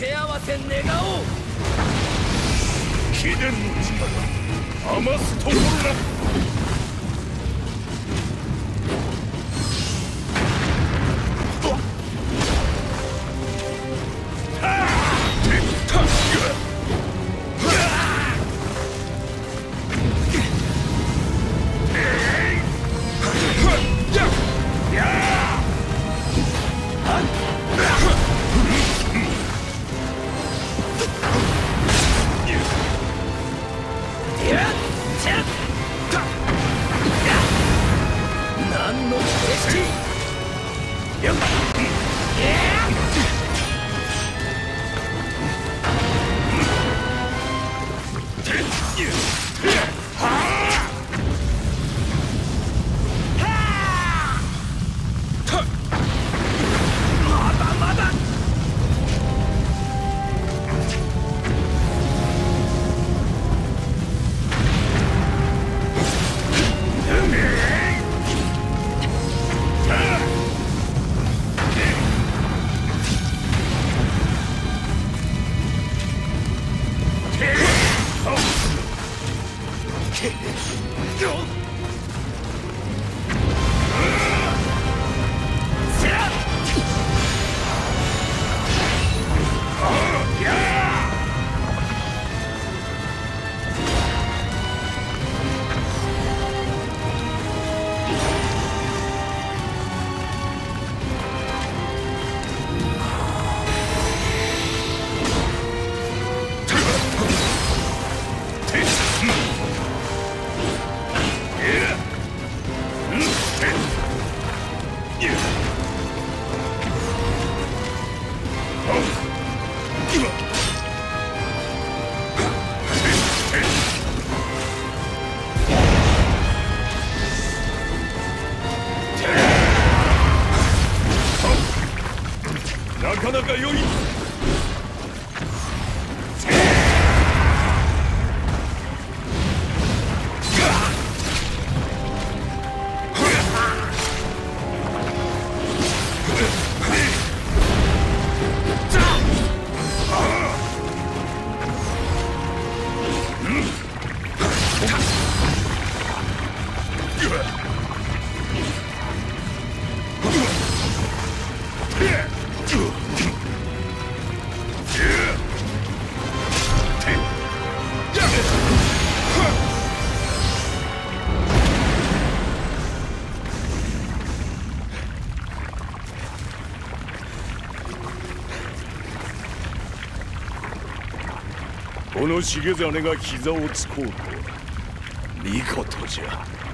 手合わせ願おう。秘伝の力余すところなく。なかなか良 この重実が膝をつこうとは見事じゃ。